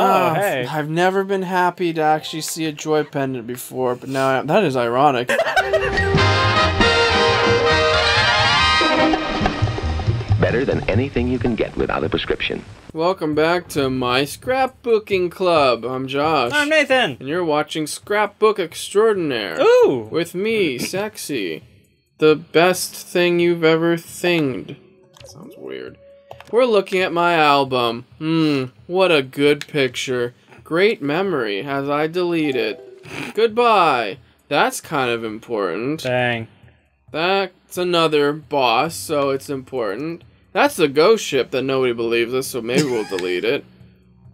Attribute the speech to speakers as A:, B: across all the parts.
A: Ah,
B: hey.
A: I've never been happy to actually see a joy pendant before, but now I. That is ironic.
C: Better than anything you can get without a prescription.
A: Welcome back to my scrapbooking club. I'm Josh.
B: I'm Nathan.
A: and you're watching Scrapbook Extraordinaire.
B: Ooh.
A: With me, Sexy. The best thing you've ever thinged. Sounds weird. We're looking at my album. Hmm, what a good picture. Great memory as I delete it. Goodbye. That's kind of important.
B: Dang.
A: That's another boss, so it's important. That's the ghost ship that nobody believes us, so maybe we'll delete it.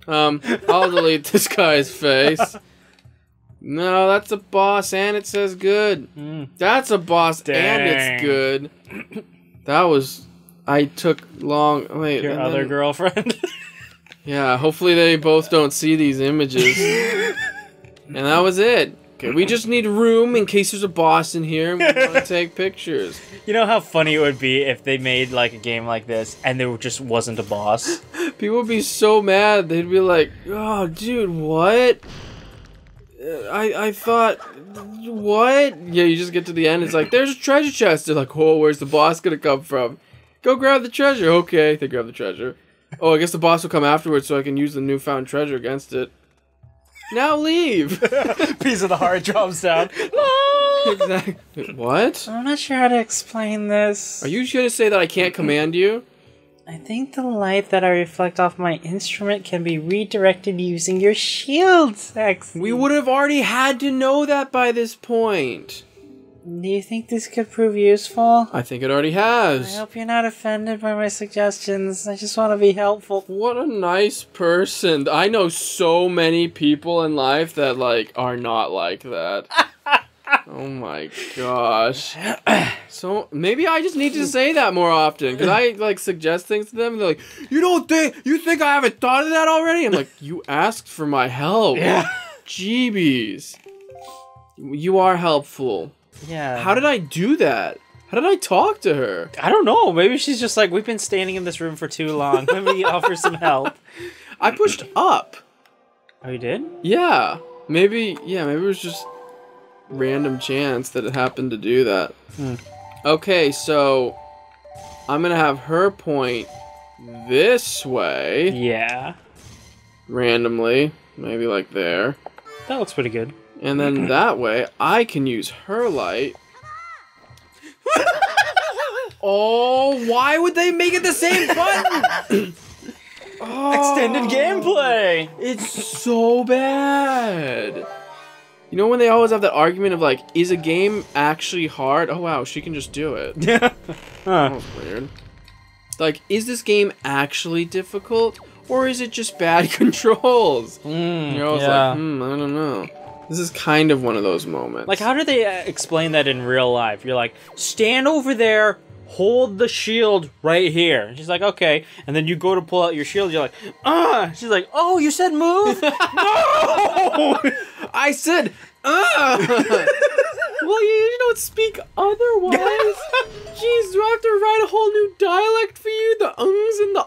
A: Um, I'll delete this guy's face. No, that's a boss, and it says good.
B: Mm.
A: That's a boss, and it's good. That was. I took long. Wait,
B: Your other
A: then-
B: girlfriend.
A: Yeah, hopefully they both don't see these images. and that was it. Okay, we just need room in case there's a boss in here and we want to take pictures.
B: you know how funny it would be if they made like a game like this and there just wasn't a boss.
A: People would be so mad. They'd be like, "Oh, dude, what? Uh, I I thought what? Yeah, you just get to the end. It's like there's a treasure chest. They're like, "Oh, where's the boss gonna come from? Go grab the treasure." Okay, they grab the treasure. Oh, I guess the boss will come afterwards, so I can use the newfound treasure against it. Now leave.
B: Piece of the heart drops down.
A: exactly. What?
B: I'm not sure how to explain this.
A: Are you gonna say that I can't command you?
B: I think the light that I reflect off my instrument can be redirected using your shield, Sex.
A: We would have already had to know that by this point.
B: Do you think this could prove useful?
A: I think it already has.
B: I hope you're not offended by my suggestions. I just want to be helpful.
A: What a nice person. I know so many people in life that like are not like that. oh my gosh. So maybe I just need to say that more often cuz I like suggest things to them and they're like, "You don't think you think I haven't thought of that already?" I'm like, "You asked for my help."
B: Yeah.
A: Jeebies. You are helpful.
B: Yeah.
A: How did I do that? How did I talk to her?
B: I don't know. Maybe she's just like, we've been standing in this room for too long. Let me offer some help.
A: I pushed up.
B: Oh, you did?
A: Yeah. Maybe, yeah, maybe it was just random chance that it happened to do that.
B: Hmm.
A: Okay, so I'm going to have her point this way
B: Yeah.
A: randomly, maybe like there.
B: That looks pretty good.
A: And then that way I can use her light. oh, why would they make it the same button? Oh.
B: Extended gameplay!
A: It's so bad. You know when they always have that argument of like, is a game actually hard? Oh wow, she can just do it.
B: Yeah.
A: That was weird. Like, is this game actually difficult, or is it just bad controls?
B: Mm,
A: You know,
B: yeah.
A: like, hmm, I don't know. This is kind of one of those moments.
B: Like, how do they uh, explain that in real life? You're like, stand over there, hold the shield right here. And she's like, okay. And then you go to pull out your shield, you're like, ah! She's like, oh, you said move? no!
A: I said, uh. well, you, you don't speak otherwise. Jeez, do I have to write a whole new dialect for you? The ungs and the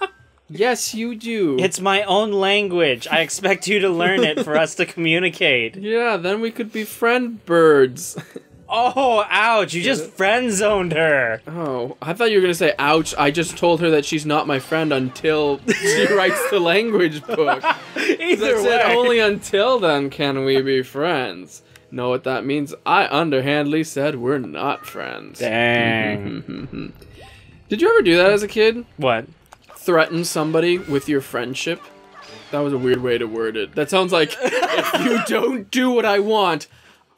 A: ongs? Yes, you do.
B: it's my own language. I expect you to learn it for us to communicate.
A: yeah, then we could be friend birds.
B: Oh, ouch. You just friend zoned her.
A: Oh, I thought you were gonna say, ouch, I just told her that she's not my friend until she writes the language book.
B: Either
A: That's
B: way.
A: it, only until then can we be friends. Know what that means? I underhandly said we're not friends.
B: Dang.
A: Did you ever do that as a kid?
B: what?
A: Threaten somebody with your friendship? That was a weird way to word it. That sounds like if you don't do what I want,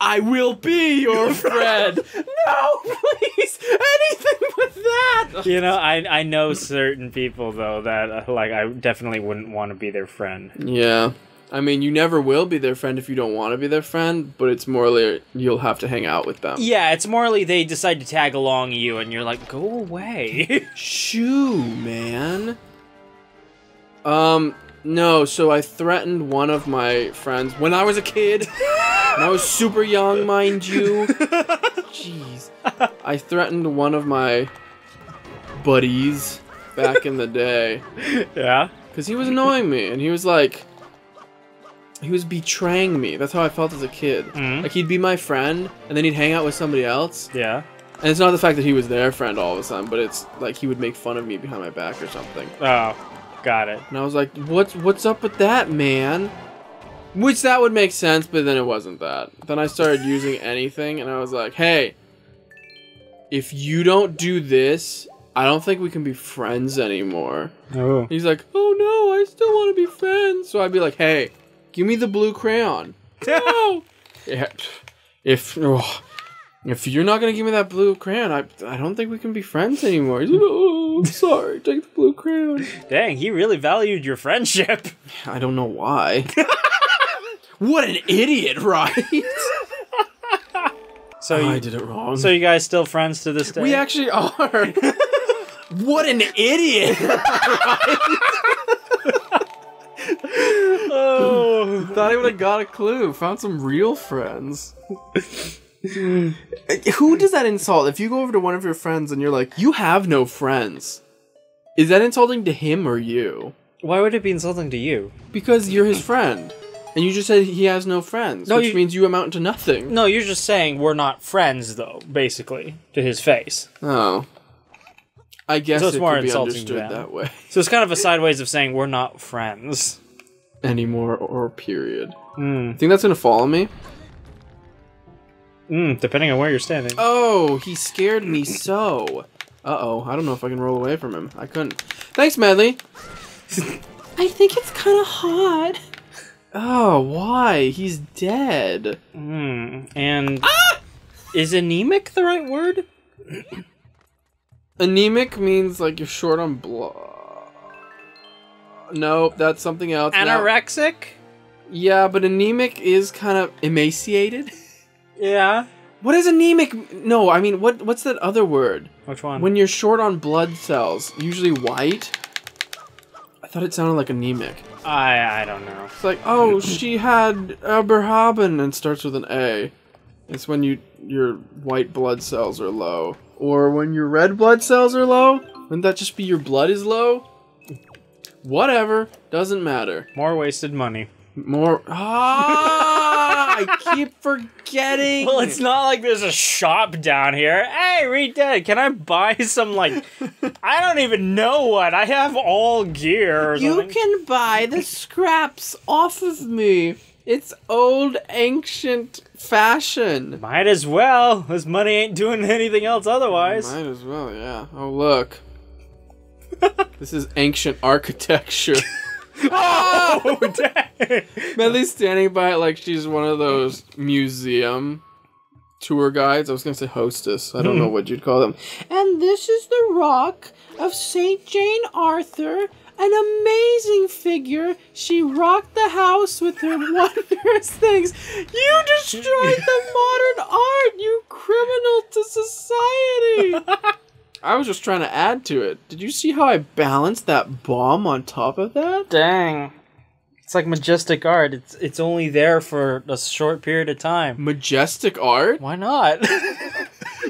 A: I will be your friend. no, please, anything but that.
B: You know, I I know certain people though that uh, like I definitely wouldn't want to be their friend.
A: Yeah. I mean, you never will be their friend if you don't want to be their friend, but it's more like you'll have to hang out with them.
B: Yeah, it's morally they decide to tag along you, and you're like, go away.
A: Shoo, man. Um, no, so I threatened one of my friends when I was a kid. when I was super young, mind you. Jeez. I threatened one of my buddies back in the day.
B: yeah.
A: because he was annoying me, and he was like, he was betraying me. That's how I felt as a kid.
B: Mhm.
A: Like he'd be my friend, and then he'd hang out with somebody else,
B: Yeah.
A: and it's not the fact that he was their friend all of a sudden, but it's like he would make fun of me behind my back or something.
B: Oh, got it.
A: And I was like, "What's what's up with that, man?" Which that would make sense, but then it wasn't that. Then I started using anything, and I was like, "Hey, if you don't do this, I don't think we can be friends anymore."
B: Oh.
A: He's like, "Oh no, I still want to be friends." So I'd be like, "Hey, give me the blue crayon." no. Yeah. If oh, if you're not gonna give me that blue crayon, I I don't think we can be friends anymore. He's like, "Oh, I'm sorry. Take the blue crayon."
B: Dang, he really valued your friendship.
A: I don't know why. what an idiot, right?
B: So oh,
A: I
B: you,
A: did it wrong.
B: so you guys still friends to this day?
A: we actually are. what an idiot!
B: Oh.
A: Thought I would have got a clue. Found some real friends. Who does that insult? If you go over to one of your friends and you're like, "You have no friends," is that insulting to him or you?
B: Why would it be insulting to you?
A: Because you're his friend, and you just said he has no friends,
B: No,
A: which
B: you-
A: means you amount to nothing.
B: No, you're just saying we're not friends, though. Basically, to his face.
A: Oh. I guess
B: So it's
A: it
B: more
A: could be
B: insulting to
A: understood
B: them.
A: that way.
B: So it's kind of a sideways of saying we're not friends.
A: Anymore or period.
B: Mm.
A: Think that's gonna follow me?
B: Mm, depending on where you're standing.
A: Oh, he scared me so. Uh oh, I don't know if I can roll away from him. I couldn't. Thanks, Medli. I think it's kind of hot. Oh, why? He's dead.
B: Mm. And is anemic the right word?
A: Anemic means like you're short on blood. Nope, that's something else. Now-
B: Anorexic?
A: yeah, but anemic is kind of emaciated.
B: Yeah.
A: What is anemic? No, I mean, what? What's that other word?
B: Which one?
A: When you're short on blood cells, usually white. I thought it sounded like anemic.
B: I I don't know.
A: It's like, oh, she had Eberhaben and starts with an A. It's when you your white blood cells are low, or when your red blood cells are low. Wouldn't that just be your blood is low? Whatever, doesn't matter.
B: More wasted money.
A: More. Ah, I keep forgetting.
B: Well, it's not like there's a shop down here. Hey, Reed can I buy some like I don't even know what. I have all gear.
A: You
B: something.
A: can buy the scraps off of me. It's old, ancient fashion.
B: Might as well. This money ain't doing anything else otherwise.
A: Might as well, yeah. Oh, look. this is ancient architecture.
B: Oh, dang.
A: Medli's standing by it like she's one of those museum tour guides. I was gonna say hostess. I don't know hmm. what you'd call them. And this is the rock of Saint Jane Arthur. An amazing figure. She rocked the house with her wondrous things. You destroyed the modern art, you criminal to society. I was just trying to add to it. Did you see how I balanced that bomb on top of that?
B: Dang. It's like majestic art. It's it's only there for a short period of time.
A: Majestic art?
B: Why not?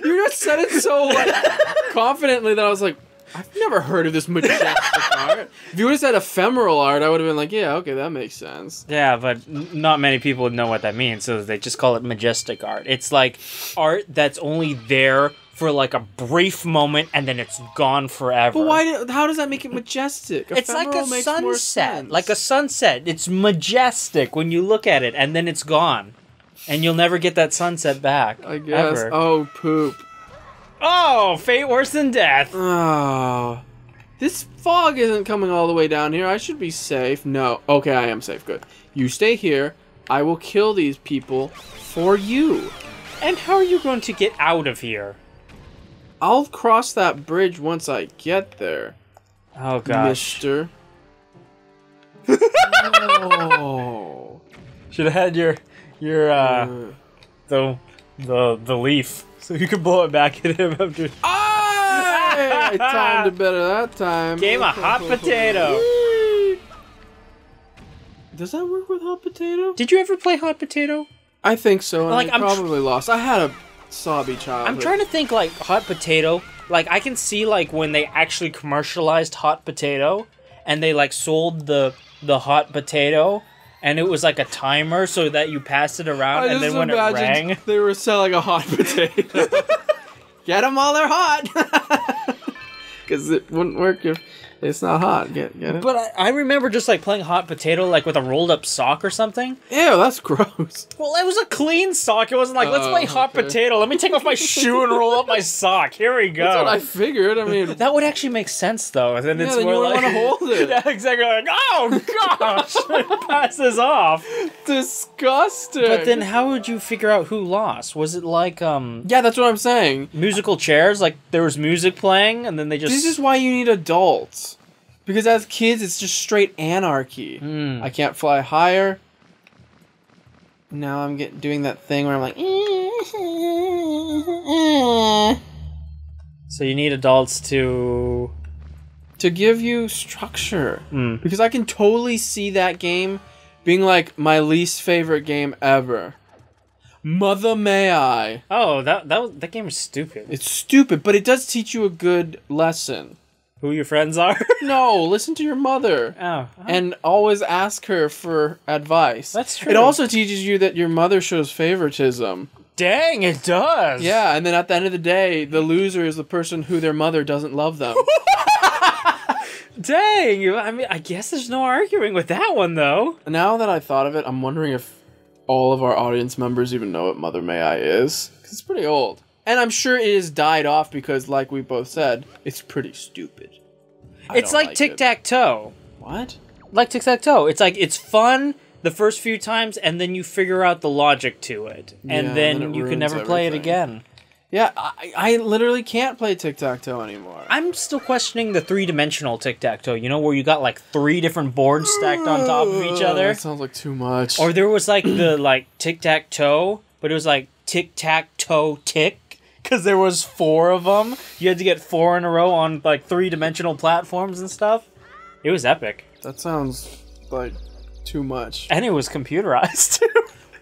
A: You just said it so like confidently that I was like, I've never heard of this majestic art. If you would have said ephemeral art, I would have been like, yeah, okay, that makes sense.
B: yeah, but n- not many people would know what that means, so they just call it majestic art. It's like art that's only there for like a brief moment and then it's gone forever.
A: But why? do- How does that make it majestic?
B: It's like a
A: Ephemeral makes more
B: sunset. Like a sunset. It's majestic when you look at it and then it's gone. And you'll never get that sunset back.
A: I guess.
B: Ever.
A: Oh, poop.
B: Oh, fate worse than death.
A: Oh. This fog isn't coming all the way down here. I should be safe. No. Okay, I am safe. Good. You stay here. I will kill these people for you.
B: And how are you going to get out of here?
A: I'll cross that bridge once I get there,
B: Oh gosh.
A: mister. oh.
B: Should have had your your uh
A: Uh.
B: the the the leaf so you could blow it back at him after.
A: I timed it better that time.
B: Game of hot potato.
A: Does that work with hot potato?
B: Did you ever play hot potato?
A: I think so. And
B: Like,
A: I
B: I'm
A: probably lost. I had a sobby childhood.
B: I'm trying to think like hot potato. Like I can see like when they actually commercialized hot potato, and they like sold the the hot potato, and it was like a timer so that you passed it around,
A: I
B: and then when it rang,
A: they were selling a hot potato. Get them while they're hot. Because it wouldn't work if it's not hot. Get get it?
B: But I, I remember just like playing hot potato like with a rolled up sock or something.
A: Ew, that's gross.
B: Well, it was a clean sock. It wasn't like let's
A: Oh,
B: play hot
A: okay.
B: potato. Let me take off my shoe and roll up my sock. Here we go.
A: That's what I figured. I mean,
B: that would actually make sense though. Then it's
A: yeah, then
B: more
A: you
B: like
A: want to hold it.
B: yeah, exactly. Like oh gosh, it passes off.
A: Disgusting.
B: But then how would you figure out who lost? Was it like um
A: yeah, that's what I'm saying.
B: musical chairs? Like there was music playing and then they just
A: This is why you need adults. Because as kids, it's just straight anarchy.
B: Hmm.
A: I can't fly higher. Now I'm get, doing that thing where I'm like,
B: so you need adults to
A: to give you structure.
B: Hmm.
A: Because I can totally see that game being like my least favorite game ever. Mother May I.
B: Oh, that that was, that game was stupid.
A: It's stupid, but it does teach you a good lesson.
B: Who your friends are?
A: No, listen to your mother.
B: oh,
A: and always ask her for advice.
B: That's true.
A: It also teaches you that your mother shows favoritism.
B: dang, it does.
A: Yeah, and then at the end of the day, the loser is the person who their mother doesn't love them.
B: Dang, I mean, I guess there's no arguing with that one though.
A: now that I thought of it, I'm wondering if all of our audience members even know what Mother May I is. it's pretty old. And I'm sure it has died off because, like we both said, it's pretty stupid. I
B: it's
A: don't
B: like tic tac toe.
A: What?
B: Like tic tac toe. It's like it's fun the first few times, and then you figure out the logic to it,
A: Yeah,
B: and
A: and
B: then,
A: then
B: you can never play it again.
A: Yeah, I, I literally can't play tic tac toe anymore.
B: I'm still questioning the three dimensional tic tac toe. You know where you got like three different boards stacked on top of each other,
A: That sounds like too much.
B: or there was like the like tic tac toe, but it was like tic tac toe tick. Because there was four of them, you had to get four in a row on like three dimensional platforms and stuff. It was epic,
A: That sounds like too much.
B: and it was computerized too.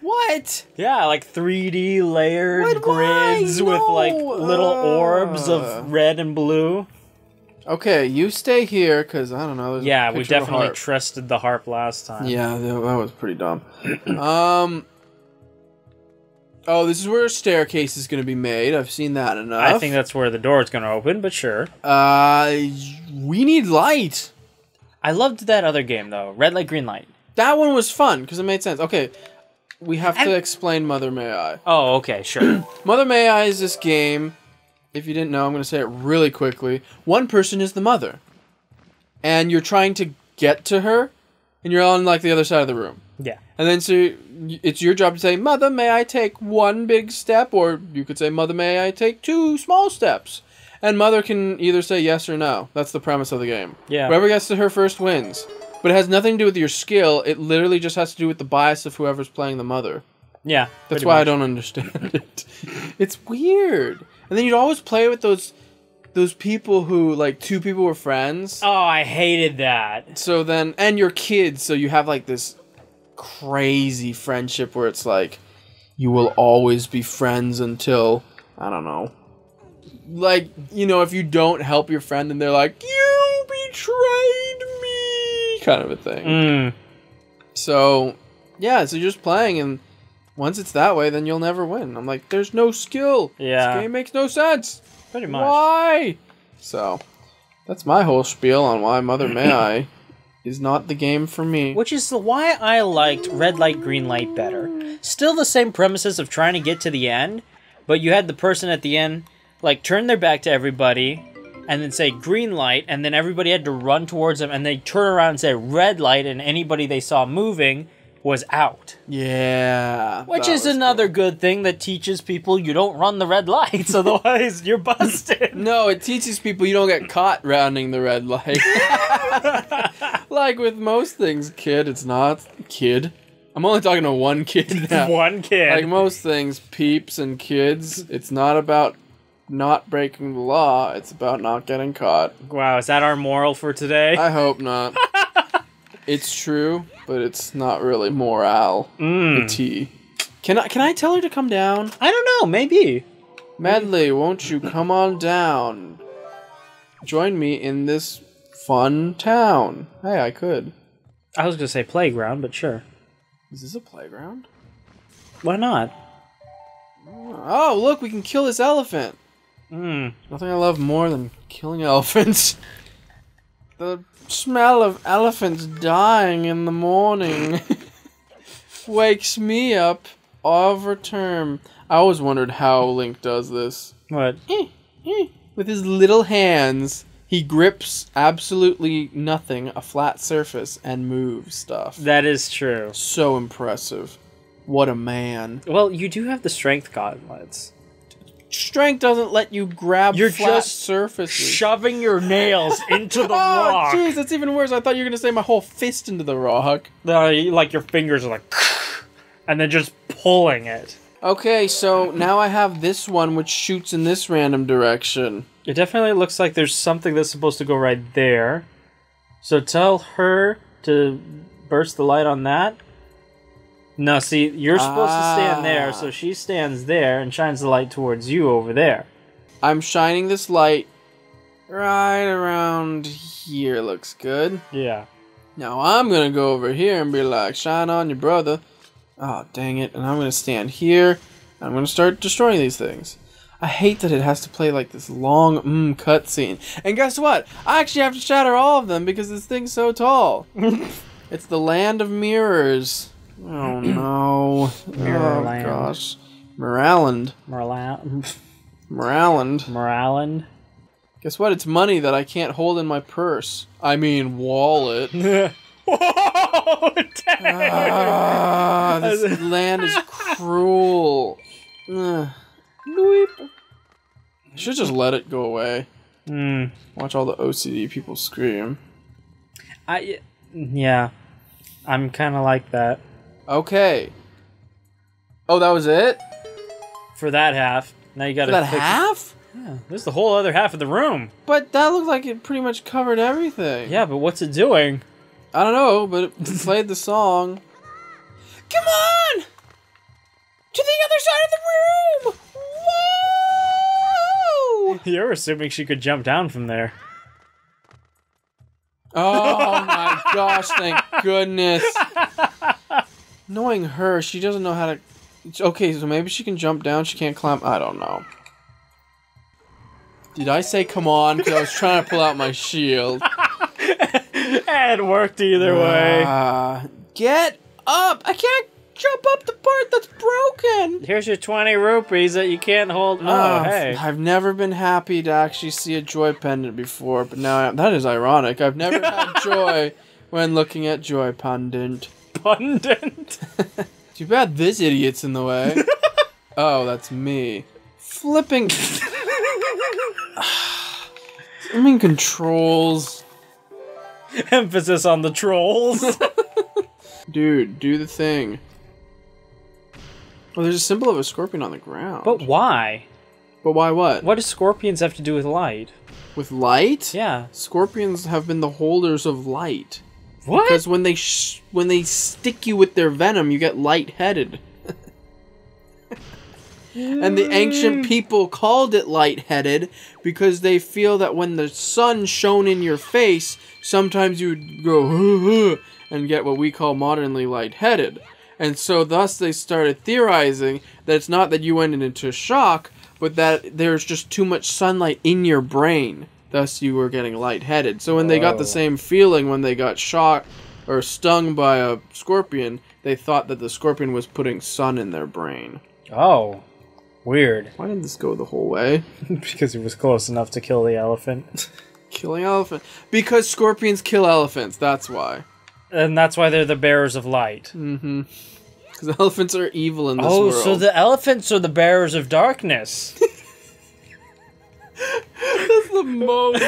A: What?
B: Yeah, like 3D layered
A: What? Why?
B: grids with like
A: No.
B: little orbs
A: Uh.
B: of red and blue.
A: Okay, you stay here because I don't know.
B: Yeah, we
A: picture of a
B: definitely
A: harp.
B: trusted the harp last time.
A: yeah, that that was pretty dumb. um. Oh, this is where a staircase is going to be made. I've seen that enough.
B: I think that's where the door is going to open, but sure.
A: Uh, we need light.
B: I loved that other game though, Red Light, Green Light.
A: That one was fun because it made sense. Okay, we have to explain Mother May I.
B: Oh, okay, sure.
A: Mother May I is this game. If you didn't know, I'm going to say it really quickly. One person is the mother, and you're trying to get to her, and you're on like the other side of the room.
B: yeah.
A: And then so it's your job to say, "Mother, may I take one big step?" Or you could say, "Mother, may I take two small steps?" And mother can either say yes or no. That's the premise of the game.
B: Yeah.
A: Whoever gets to her first wins. But it has nothing to do with your skill. It literally just has to do with the bias of whoever's playing the mother.
B: Yeah.
A: That's why I don't understand it. It's weird. And then you'd always play with those those people who like two people were friends.
B: Oh, I hated that.
A: So then and your kids, so you have like this crazy friendship where it's like you will always be friends until I don't know. Like, you know, if you don't help your friend and they're like, "You betrayed me." Kind of a thing.
B: Mm.
A: So, yeah, so you're just playing, and once it's that way, then you'll never win. I'm like, there's no skill.
B: Yeah.
A: This game makes no sense.
B: Pretty much.
A: Why? So, that's my whole spiel on why Mother May I is not the game for me.
B: Which is why I liked Red Light, Green Light better. Still the same premises of trying to get to the end, but you had the person at the end, like, turn their back to everybody and then say green light, and then everybody had to run towards them, and they turn around and say red light, and anybody they saw moving was out.
A: Yeah.
B: Which is another good thing that teaches people you don't run the red lights, otherwise you're busted.
A: No, it teaches people you don't get caught rounding the red light. like with most things, kid, it's not kid. I'm only talking to one kid now.
B: One kid.
A: like most things, peeps and kids, it's not about not breaking the law. It's about not getting caught.
B: wow, is that our moral for today?
A: I hope not. it's true, but it's not really morale.
B: Mm.
A: The T. Can I can I tell her to come down?
B: I don't know, maybe.
A: Medli, won't you come on down? Join me in this fun town. Hey, I could.
B: I was gonna say playground, but sure.
A: Is this a playground?
B: Why not?
A: Oh, look, we can kill this elephant.
B: Hmm.
A: Nothing I love more than killing elephants. the smell of elephants dying in the morning wakes me up every term. I always wondered how Link does this.
B: What?
A: With his little hands, he grips absolutely nothing, a flat surface, and moves stuff.
B: That is true.
A: So impressive. What a man.
B: Well, you do have the strength gauntlets.
A: Strength doesn't let you grab
B: You're
A: flat
B: just
A: surfaces.
B: Shoving your nails into the
A: Oh,
B: rock.
A: jeez, that's even worse. I thought you were gonna say my whole fist into the rock.
B: You- like your fingers are like, and then just pulling it.
A: Okay, so now I have this one which shoots in this random direction.
B: It definitely looks like there's something that's supposed to go right there. So tell her to burst the light on that. No, see, you're supposed to stand there,
A: Ah.
B: so she stands there and shines the light towards you over there.
A: I'm shining this light right around here. Looks good.
B: Yeah.
A: Now I'm gonna go over here and be like, shine on your brother. Oh, dang it. And I'm gonna stand here. And I'm gonna start destroying these things. I hate that it has to play like this long mm cutscene. And guess what? I actually have to shatter all of them because this thing's so tall. it's the land of mirrors. Oh no.
B: Mirrorland.
A: Oh gosh. Moraland.
B: Merla-
A: Moraland.
B: Moraland.
A: Guess what? It's money that I can't hold in my purse. I mean, wallet.
B: Whoa! dang.
A: Ah, this land is cruel. Ugh. I should just let it go away.
B: Hmm.
A: Watch all the OCD people scream.
B: I, yeah. I'm kind of like that.
A: Okay. Oh, that was it?
B: For that half. Now you gotta
A: that
B: fix-
A: half?
B: Yeah, there's the whole other half of the room.
A: But that looked like it pretty much covered everything.
B: Yeah, but what's it doing?
A: I don't know, but it played the song. Come on! To the other side of the room! Whoa!
B: You're assuming she could jump down from there.
A: Oh my gosh, thank goodness. Knowing her, she doesn't know how to. it's- Okay, so maybe she can jump down, she can't climb. I don't know. Did I say come on? Because I was trying to pull out my shield.
B: it worked either way.
A: Get up! I can't jump up the part that's broken!
B: Here's your 20 rupees that you can't hold. Oh,
A: Ah,
B: hey.
A: I've never been happy to actually see a joy pendant before, but now I. That is ironic. I've never had joy when looking at joy pendant.
B: Abundant.
A: Too bad this idiot's in the way. oh, that's me. Flipping. I mean, controls.
B: Emphasis on the trolls.
A: Dude, do the thing. Oh, there's a symbol of a scorpion on the ground.
B: but why?
A: But why what?
B: What do scorpions have to do with light?
A: With light?
B: Yeah.
A: Scorpions have been the holders of light.
B: What?
A: Because when they sh- when they stick you with their venom, you get lightheaded. and the ancient hmm. people called it lightheaded because they feel that when the sun shone in your face, sometimes you would go and get what we call modernly lightheaded. And so thus they started theorizing that it's not that you went into shock, but that there's just too much sunlight in your brain. Thus you were getting lightheaded. So when they got the
B: Oh.
A: same feeling when they got shot or stung by a scorpion, they thought that the scorpion was putting sun in their brain.
B: Oh. Weird.
A: Why didn't this go the whole way?
B: because it was close enough to kill the elephant.
A: Killing elephant. Because scorpions kill elephants, that's why.
B: and that's why they're the bearers of light. Mm-hmm.
A: Because elephants are evil in this
B: Oh,
A: world.
B: so the elephants are the bearers of darkness.
A: The most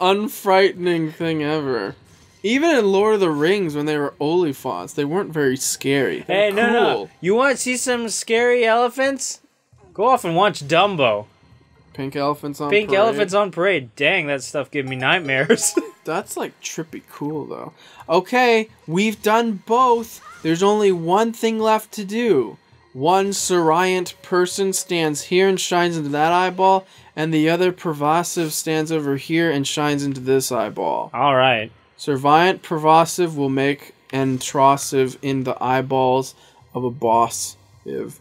A: unfrightening thing ever. Even in Lord of the Rings, when they were Oliphaunts, they weren't very scary. They
B: hey, no, no. You want to see some scary elephants? Go off and watch Dumbo.
A: Pink elephants on parade.
B: Pink
A: parade.
B: elephants on parade. Dang, that stuff give me nightmares.
A: That's like trippy cool though. Okay, we've done both. There's only one thing left to do. One Soriant person stands here and shines into that eyeball, and the other Pervasive stands over here and shines into this eyeball.
B: All right.
A: Serviant Pervasive will make Entrosive in the eyeballs of a boss. If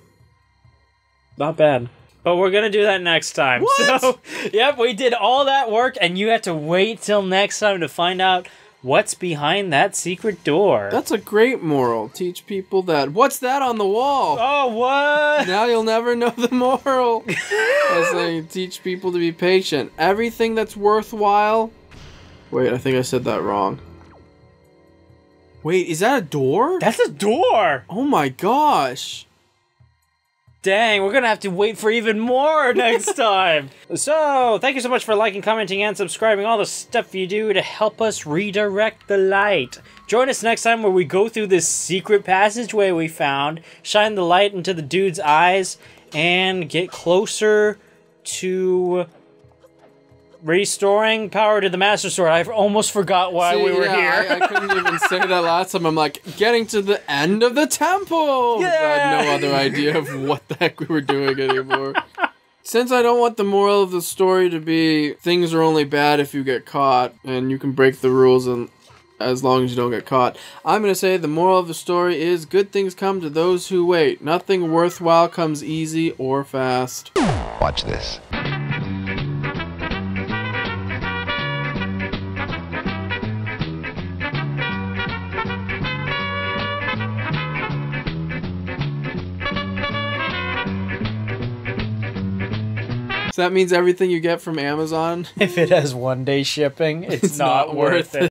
B: Not bad. But we're gonna do that next time.
A: What?
B: So, yep, we did all that work, and you have to wait till next time to find out what's behind that secret door.
A: That's a great moral. Teach people that. What's that on the wall?
B: oh, what?
A: Now you'll never know the moral. I was saying, teach people to be patient. Everything that's worthwhile. Wait, I think I said that wrong. Wait, is that a door?
B: That's a door.
A: oh my gosh.
B: Dang, we're gonna have to wait for even more next time. So, thank you so much for liking, commenting, and subscribing. All the stuff you do to help us redirect the light. Join us next time where we go through this secret passageway we found, shine the light into the dude's eyes, and get closer to restoring power to the Master Sword. I almost forgot why
A: See,
B: we were
A: yeah,
B: here.
A: I, I couldn't even say that last time. I'm like, getting to the end of the temple. I had no other idea of what the heck we were doing anymore. Since I don't want the moral of the story to be things are only bad if you get caught, and you can break the rules and as long as you don't get caught, I'm gonna say the moral of the story is good things come to those who wait. Nothing worthwhile comes easy or fast.
C: Watch this.
A: So that means everything you get from Amazon
B: if it has one day shipping, it's, not, worth it.